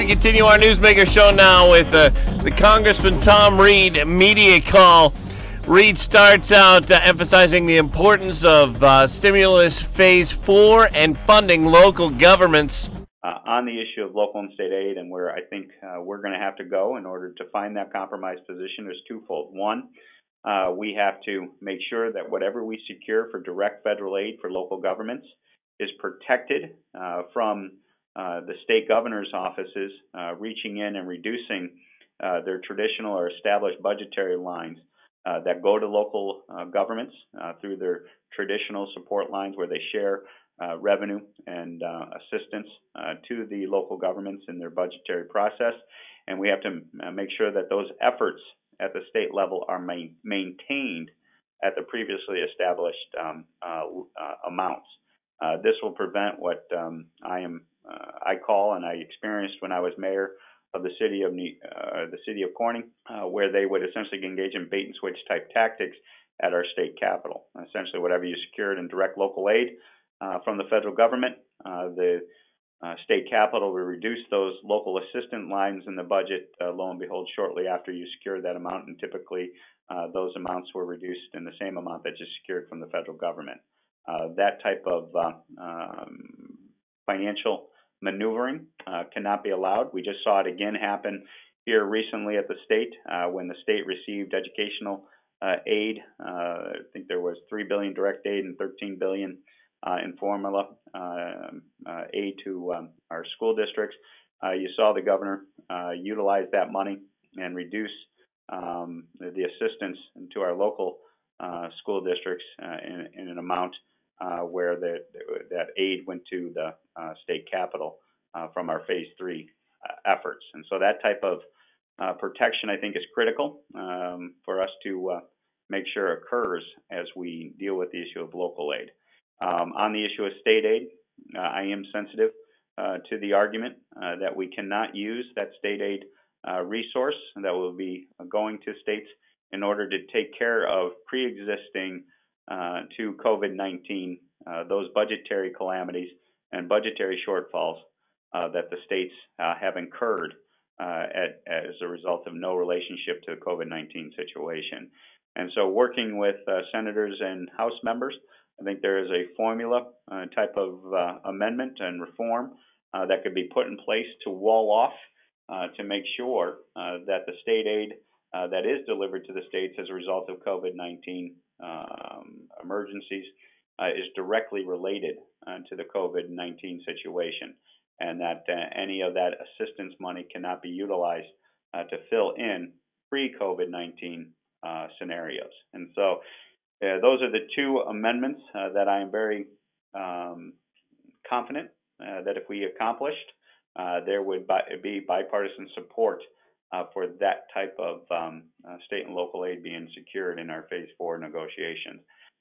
We continue our Newsmaker show now with uh, the Congressman Tom Reed media call. Reed starts out uh, emphasizing the importance of uh, stimulus phase four and funding local governments. Uh, on the issue of local and state aid and where I think uh, we're going to have to go in order to find that compromise position is twofold. One, uh, we have to make sure that whatever we secure for direct federal aid for local governments is protected from uh, the state governor's offices uh, reaching in and reducing uh, their traditional or established budgetary lines uh, that go to local uh, governments through their traditional support lines where they share revenue and assistance to the local governments in their budgetary process. And we have to make sure that those efforts at the state level are ma- maintained at the previously established um, amounts. this will prevent what um, I am I call and I experienced when I was mayor of the city of uh, the city of Corning, uh, where they would essentially engage in bait and switch type tactics at our state capital. Essentially, whatever you secured in direct local aid uh, from the federal government, uh, the uh, state capital will reduce those local assistant lines in the budget. lo and behold, shortly after you secured that amount, and typically those amounts were reduced in the same amount that you secured from the federal government. that type of um, financial maneuvering uh, cannot be allowed. We just saw it again happen here recently at the state uh, when the state received educational uh, aid. Uh, I think there was three billion direct aid and 13 billion uh, in formula um, uh, aid to um, our school districts. you saw the governor utilize that money and reduce um, the assistance to our local school districts in, in, an amount uh, where the, that aid went to the uh, state capital uh, from our phase three uh, efforts. And so that type of uh, protection, I think, is critical um, for us to uh, make sure occurs as we deal with the issue of local aid. Um, on the issue of state aid, I am sensitive to the argument that we cannot use that state aid resource that will be going to states in order to take care of pre-existing uh, to COVID 19, uh, those budgetary calamities and budgetary shortfalls uh, that the states uh, have incurred uh, at, as a result of no relationship to the COVID 19 situation. And so, working with senators and House members, I think there is a formula type of amendment and reform that could be put in place to wall off to make sure that the state aid uh, that is delivered to the states as a result of COVID 19 um, emergencies uh, is directly related uh, to the COVID 19 situation, and that uh, any of that assistance money cannot be utilized uh, to fill in pre COVID 19 uh, scenarios. And so, those are the two amendments that I am very um, confident that if we accomplished, there would be bipartisan support uh, for that type of um, uh, state and local aid being secured in our phase four negotiations.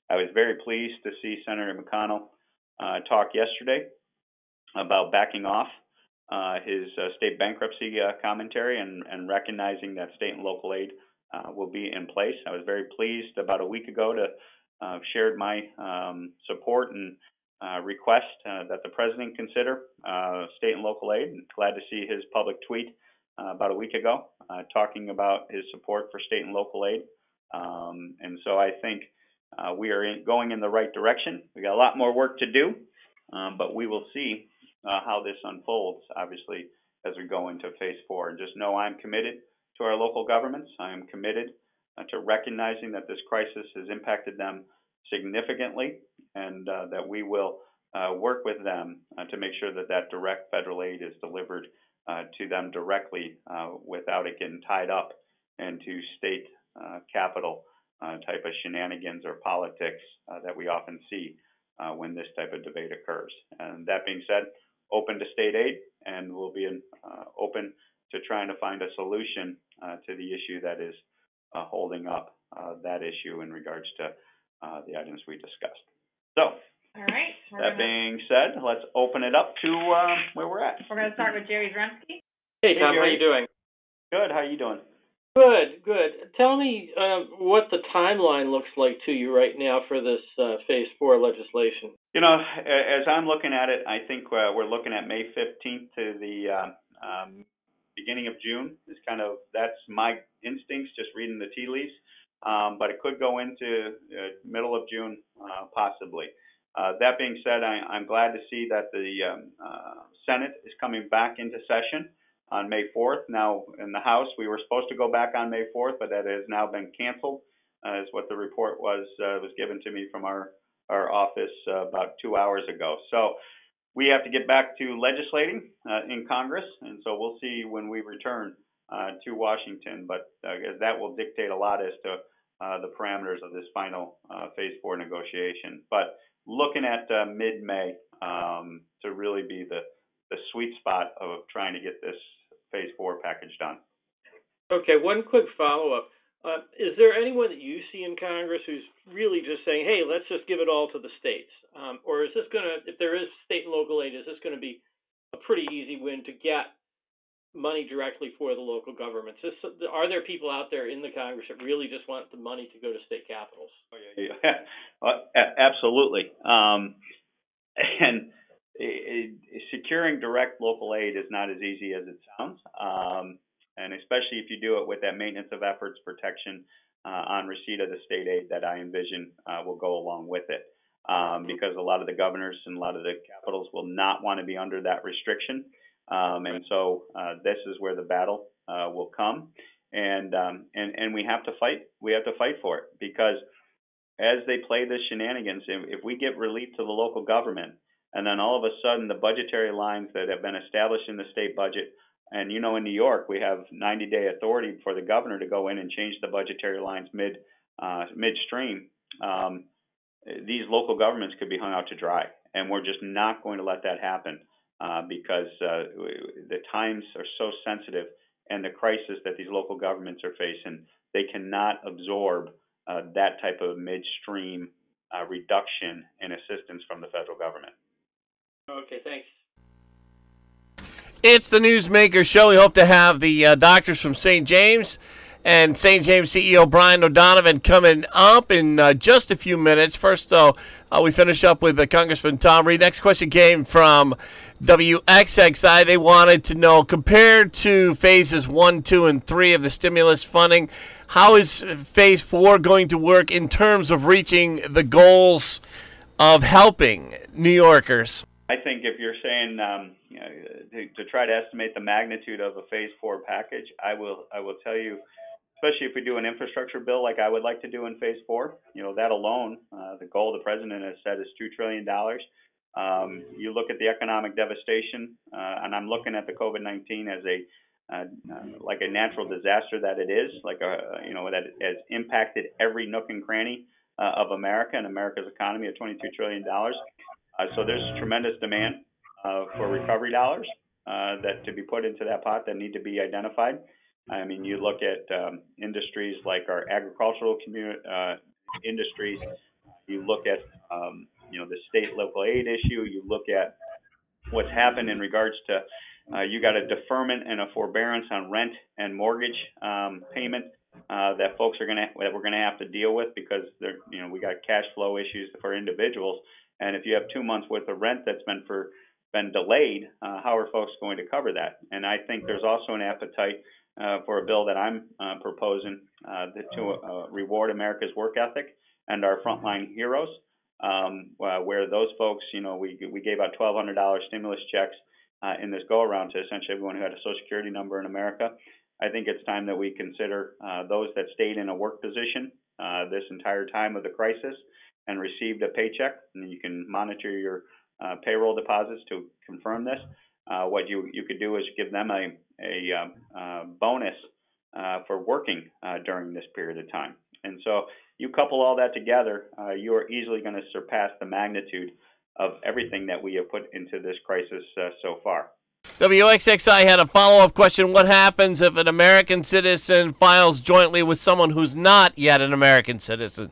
I was very pleased to see Senator McConnell uh, talk yesterday about backing off uh, his uh, state bankruptcy uh, commentary and, and, recognizing that state and local aid will be in place. I was very pleased about a week ago to shared my um, support and request that the president consider state and local aid. Glad to see his public tweet uh, about a week ago, uh, talking about his support for state and local aid. Um, and so I think uh, we are in, going in the right direction. We got a lot more work to do, um, but we will see uh, how this unfolds, obviously, as we go into phase four. And just know I'm committed to our local governments. I am committed uh, to recognizing that this crisis has impacted them significantly and uh, that we will work with them to make sure that that direct federal aid is delivered Uh, to them directly uh, without it getting tied up into state uh, capital uh, type of shenanigans or politics uh, that we often see when this type of debate occurs. And that being said, open to state aid, and we'll be in, open to trying to find a solution to the issue that is holding up that issue in regards to the items we discussed. So, all right. That gonna, being said, let's open it up to uh, where we're at. We're going to start with Jerry Zremski. Hey, Tom. Hey, how you doing? Good. How you doing? Good. Good. Tell me um, what the timeline looks like to you right now for this uh, Phase Four legislation. You know, as I'm looking at it, I think uh, we're looking at May 15th to the uh, um, beginning of June is kind of that's my instincts, just reading the tea leaves. Um, but it could go into uh, middle of June, uh, possibly. Uh, that being said, I, I'm glad to see that the um, uh, Senate is coming back into session on May 4th. Now, in the House, we were supposed to go back on May 4th, but that has now been canceled, uh, is what the report was uh, was given to me from our our office uh, about two hours ago. So we have to get back to legislating uh, in Congress, and so we'll see when we return to Washington. But that will dictate a lot as to the parameters of this final phase four negotiation. But looking at uh, mid-May um, to really be the the sweet spot of trying to get this phase four package done. Okay, one quick follow-up. Uh, is there anyone that you see in Congress who's really just saying, "Hey, let's just give it all to the states," um, or is this going to, if there is state and local aid, is this going to be a pretty easy win to get money directly for the local governments? Are there people out there in the Congress that really just want the money to go to state capitals? Oh, yeah, yeah. uh, absolutely. Um, and it, it, securing direct local aid is not as easy as it sounds. Um, and especially if you do it with that maintenance of efforts protection uh, on receipt of the state aid that I envision uh, will go along with it. Um, because a lot of the governors and a lot of the capitals will not want to be under that restriction. Um, and so uh, this is where the battle uh, will come. And, um, and, and we have to fight. We have to fight for it because as they play this shenanigans, if, we get relief to the local government, and then all of a sudden the budgetary lines that have been established in the state budget and you know, in New York, we have 90-day authority for the governor to go in and change the budgetary lines mid uh, midstream. Um, these local governments could be hung out to dry, and we're just not going to let that happen uh, because uh, the times are so sensitive, and the crisis that these local governments are facing, they cannot absorb uh, that type of midstream uh, reduction in assistance from the federal government. Okay, thanks. It's the Newsmaker Show. We hope to have the uh, doctors from St. James and St. James CEO Bryan O'Donovan coming up in uh, just a few minutes. First, though, uh, we finish up with uh, Congressman Tom Reed. Next question came from WXXI. They wanted to know, compared to phases one, two, and three of the stimulus funding, how is phase four going to work in terms of reaching the goals of helping New Yorkers? I think if you're saying um, you know, to, to, try to estimate the magnitude of a phase four package, I will I will tell you, especially if we do an infrastructure bill like I would like to do in phase four, you know that alone, uh, the goal the president has set is two trillion dollars. Um, you look at the economic devastation, uh, and I'm looking at the COVID-19 as a uh, uh, like a natural disaster that it is, like a you know that has impacted every nook and cranny uh, of America and America's economy of 22 trillion dollars. Uh, so there's tremendous demand uh, for recovery dollars uh, that to be put into that pot that need to be identified. I mean, you look at um, industries like our agricultural community uh, industries. You look at um, you know the state local aid issue. You look at what's happened in regards to uh, you got a deferment and a forbearance on rent and mortgage um, payment uh, that folks are gonna that we're gonna have to deal with because they're you know we got cash flow issues for individuals and if you have two months worth of rent that's been for been delayed, uh, how are folks going to cover that? And I think there's also an appetite for a bill that I'm uh, proposing uh, to uh, reward America's work ethic and our frontline heroes, um, where those folks, you know, we we gave out $1,200 stimulus checks uh, in this go around to essentially everyone who had a Social Security number in America. I think it's time that we consider those that stayed in a work position this entire time of the crisis and received a paycheck, and you can monitor your uh, payroll deposits to confirm this. Uh, what you, you could do is give them a, a um, uh, bonus uh, for working uh, during this period of time. And so you couple all that together, uh, you are easily going to surpass the magnitude of everything that we have put into this crisis so far. WXXI had a follow up question. What happens if an American citizen files jointly with someone who's not yet an American citizen?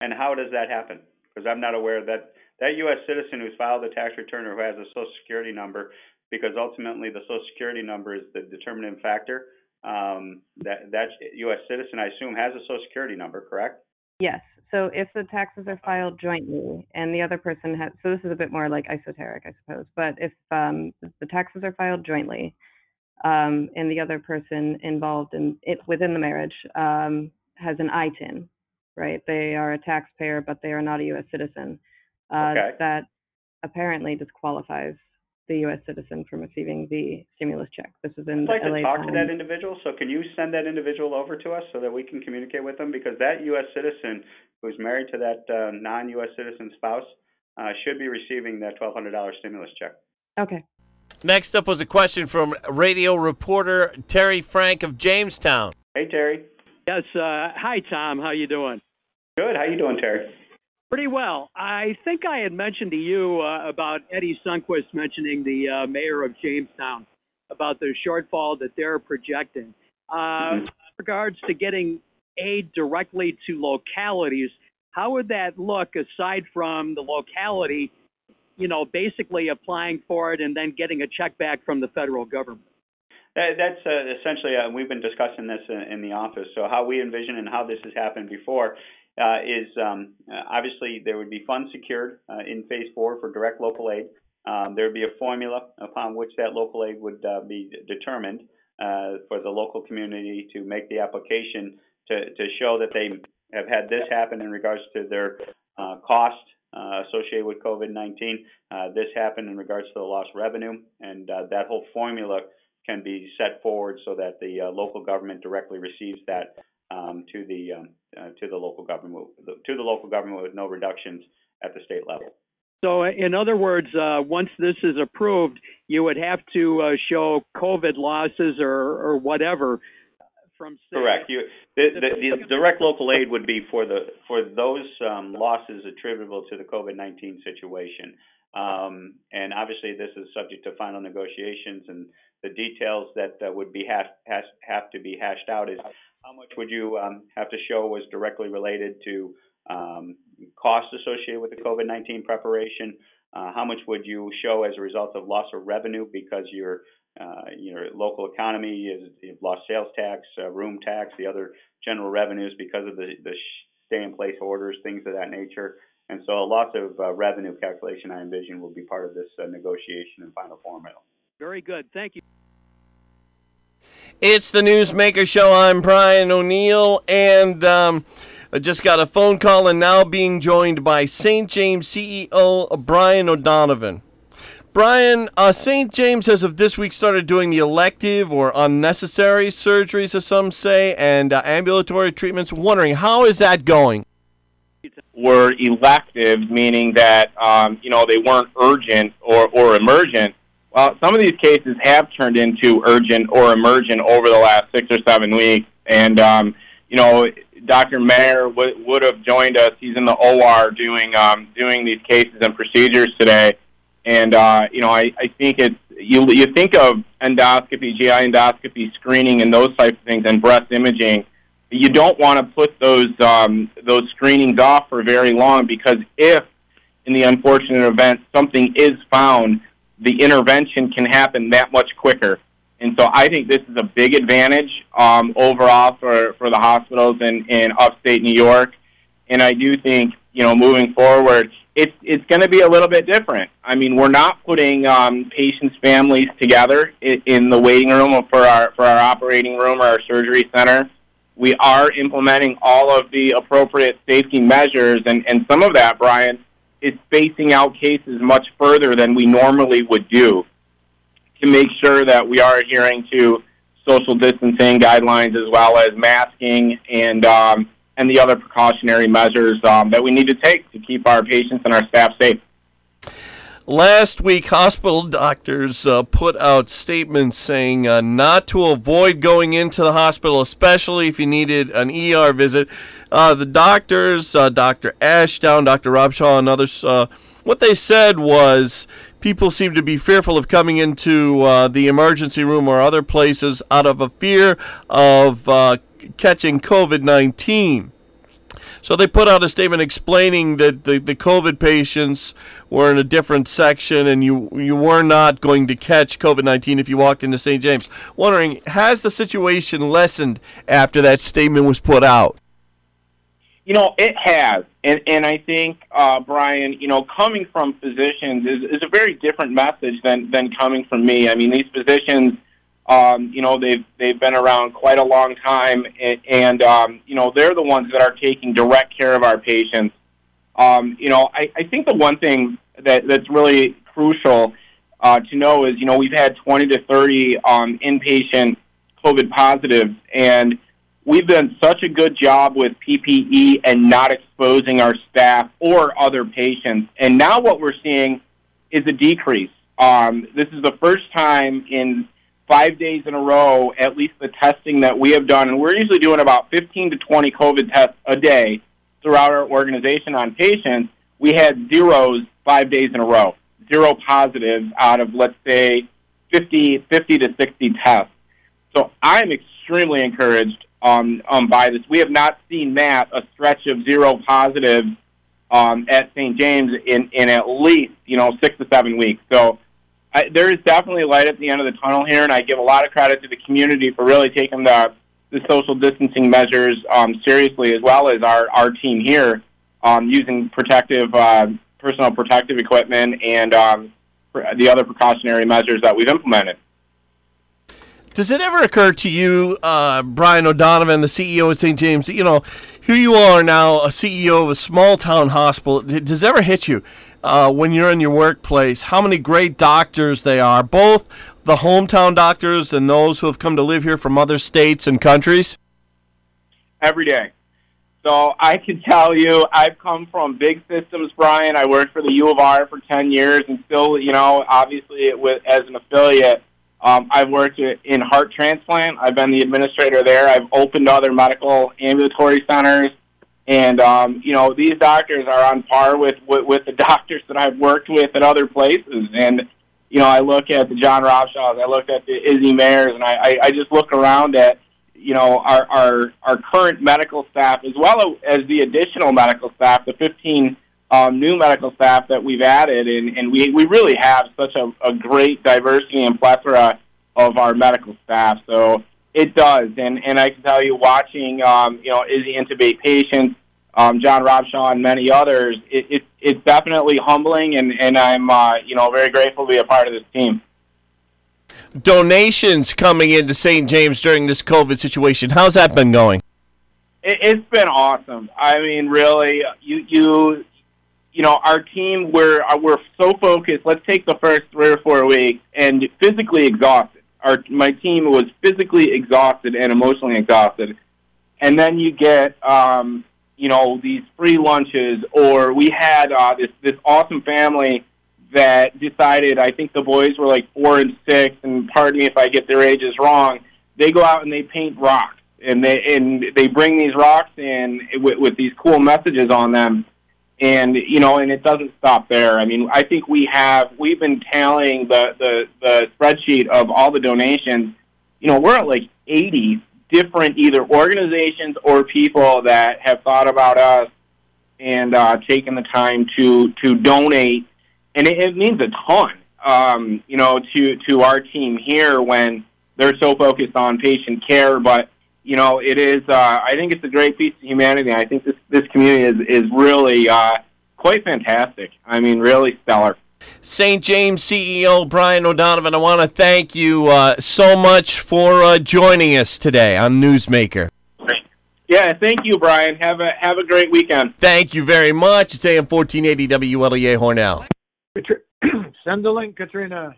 And how does that happen? Because I'm not aware that that U.S. citizen who's filed a tax return or who has a Social Security number, because ultimately the Social Security number is the determining factor. Um, that that U.S. citizen, I assume, has a Social Security number, correct? Yes. So if the taxes are filed jointly and the other person has, so this is a bit more like esoteric, I suppose. But if um, the taxes are filed jointly um, and the other person involved in it within the marriage um, has an ITIN, right? They are a taxpayer, but they are not a U.S. citizen. Uh, Okay. That apparently disqualifies the U.S. citizen from receiving the stimulus check. This is in I'd like the LA to talk to that individual, so can you send that individual over to us so that we can communicate with them? Because that U.S. citizen who's married to that uh, non-U.S. citizen spouse uh, should be receiving that $1,200 stimulus check. Okay. Next up was a question from radio reporter Terry Frank of Jamestown. Hey, Terry. Yes. Uh, hi, Tom. How you doing? Good. How you doing, Terry? Pretty well. I think I had mentioned to you uh, about Eddie Sundquist mentioning the uh, mayor of Jamestown about the shortfall that they're projecting. Uh, Mhm. regards to getting aid directly to localities, how would that look aside from the locality, you know, basically applying for it and then getting a check back from the federal government? That's uh, essentially, uh, we've been discussing this in, in the office. So how we envision and how this has happened before uh, is um, uh, obviously there would be funds secured uh, in phase four for direct local aid. Um, there would be a formula upon which that local aid would uh, be determined uh, for the local community to make the application to, to show that they have had this happen in regards to their uh, cost associated with COVID-19. Uh, this happened in regards to the lost revenue, and that whole formula can be set forward so that the local government directly receives that um, to the um, uh, to the local government to the local government with no reductions at the state level. So, in other words, uh, once this is approved, you would have to uh, show COVID losses or, or whatever from Correct. You, the, the, the direct local aid would be for the for those um, losses attributable to the COVID-19 situation. Um, and obviously, this is subject to final negotiations, and the details that uh, would be hash, hash, have to be hashed out is how much would you um, have to show was directly related to um, costs associated with the COVID-19 preparation? Uh, how much would you show as a result of loss of revenue because your uh, your local economy is you've lost sales tax, uh, room tax, the other general revenues because of the the stay-in-place orders, things of that nature. And so a loss of uh, revenue calculation, I envision, will be part of this uh, negotiation and final formula. Very good. Thank you. It's the Newsmaker Show. I'm Brian O'Neill, and um, I just got a phone call and now being joined by St. James CEO Bryan O'Donovan. Brian, uh, St. James has of this week started doing the elective or unnecessary surgeries, as some say, and uh, ambulatory treatments. Wondering how is that going? were elective, meaning that um, you know they weren't urgent or, or emergent. Well, some of these cases have turned into urgent or emergent over the last six or seven weeks, and um, you know Dr. Mayer would would have joined us. He's in the OR doing um, doing these cases and procedures today, and uh, you know I, I think it's you you think of endoscopy, GI endoscopy screening, and those types of things, and breast imaging you don't want to put those um, those screenings off for very long because if, in the unfortunate event, something is found, the intervention can happen that much quicker. And so I think this is a big advantage um, overall for, for the hospitals in, in upstate New York. And I do think, you know, moving forward, it's, it's going to be a little bit different. I mean, we're not putting um, patients' families together in, in the waiting room for our, for our operating room or our surgery center we are implementing all of the appropriate safety measures, and, and some of that, Brian, is spacing out cases much further than we normally would do to make sure that we are adhering to social distancing guidelines as well as masking and um, and the other precautionary measures um, that we need to take to keep our patients and our staff safe. Last week, hospital doctors uh, put out statements saying uh, not to avoid going into the hospital, especially if you needed an ER visit. Uh, the doctors, uh, Dr. Ashdown, Dr. Robshaw, and others, uh, what they said was people seem to be fearful of coming into uh, the emergency room or other places out of a fear of catching COVID 19. So they put out a statement explaining that the, the COVID patients were in a different section and you you were not going to catch COVID 19 if you walked into St. James. Wondering, has the situation lessened after that statement was put out? You know, it has. And, and I think, uh, Brian, you know, coming from physicians is, is a very different message than, than coming from me. I mean, these physicians Um, you know, they've they've been around quite a long time, and, and um, you know, they're the ones that are taking direct care of our patients. Um, you know, I, I think the one thing that that's really crucial uh, to know is, you know, we've had 20 to 30 um, inpatient COVID positives, and we've done such a good job with PPE and not exposing our staff or other patients. And now what we're seeing is a decrease. Um, this is the first time in five days in a row, at least the testing that we have done, and we're usually doing about 15 to 20 COVID tests a day throughout our organization on patients. We had zeros five days in a row, zero positives out of, let's say, 50, 50 to 60 tests. So I'm extremely encouraged um, um, by this. We have not seen that, a stretch of zero positives um, at St. James in, in at least, you know, six to seven weeks. So I, there is definitely light at the end of the tunnel here, and I give a lot of credit to the community for really taking the, the social distancing measures um, seriously, as well as our, our team here um, using protective, uh, personal protective equipment and um, the other precautionary measures that we've implemented. Does it ever occur to you, uh, Bryan O'Donovan, the CEO of St. James, you know, here you are now, a CEO of a small town hospital. Does it ever hit you uh, when you're in your workplace how many great doctors they are, both the hometown doctors and those who have come to live here from other states and countries? Every day. So I can tell you, I've come from big systems, Brian. I worked for the U of R for 10 years and still, you know, obviously with, as an affiliate um, I've worked in heart transplant. I've been the administrator there. I've opened other medical ambulatory centers, and um, you know these doctors are on par with, with with the doctors that I've worked with at other places. And you know, I look at the John Robshaws, I look at the Izzy Mayers, and I, I, I just look around at you know our our our current medical staff as well as the additional medical staff, the 15 um, new medical staff that we've added, and, and we, we really have such a, a great diversity and plethora of our medical staff. So it does, and, and I can tell you, watching um, you know Izzy intubate patients, um, John Robshaw, and many others, it, it, it's definitely humbling, and, and I'm uh, you know very grateful to be a part of this team. Donations coming into St. James during this COVID situation. How's that been going? It, it's been awesome. I mean, really, you you you know, our team we're we're so focused. Let's take the first three or four weeks and physically exhausted. Our my team was physically exhausted and emotionally exhausted, and then you get um, you know these free lunches, or we had uh, this this awesome family that decided. I think the boys were like four and six, and pardon me if I get their ages wrong. They go out and they paint rocks, and they and they bring these rocks in with, with these cool messages on them and you know, and it doesn't stop there. I mean, I think we have we've been tallying the the, the spreadsheet of all the donations. You know, we're at like 80 different either organizations or people that have thought about us and uh, taken the time to to donate, and it, it means a ton. Um, you know, to to our team here when they're so focused on patient care, but you know, it is. Uh, I think it's a great piece of humanity. I think this this community is is really uh, quite fantastic. I mean, really stellar. St. James CEO Bryan O'Donovan, I want to thank you uh, so much for uh, joining us today on Newsmaker. Yeah, thank you, Brian. Have a have a great weekend. Thank you very much. It's AM 1480 WLEA Hornell. Send the link, Katrina.